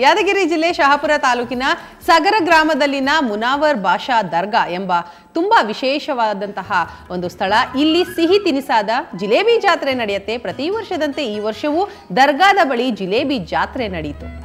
ಯಾದಗಿರಿ ಜಿಲ್ಲೆ ಶಹಾಪುರ ತಾಲೂಕಿನ ಸಗರ ಗ್ರಾಮದಲ್ಲಿನ ಮುನಾವರ್ ಬಾಷಾ ದರ್ಗಾ ಎಂಬ ತುಂಬಾ ವಿಶೇಷವಾದಂತಹ ಒಂದು ಸ್ಥಳ. ಇಲ್ಲಿ ಸಿಹಿ ತಿನಿಸಾದ ಜಿಲೇಬಿ ಜಾತ್ರೆ ನಡೆಯುತ್ತೆ. ಪ್ರತಿ ವರ್ಷದಂತೆ ಈ ವರ್ಷವೂ ದರ್ಗಾದ ಬಳಿ ಜಿಲೇಬಿ ಜಾತ್ರೆ ನಡೆಯಿತು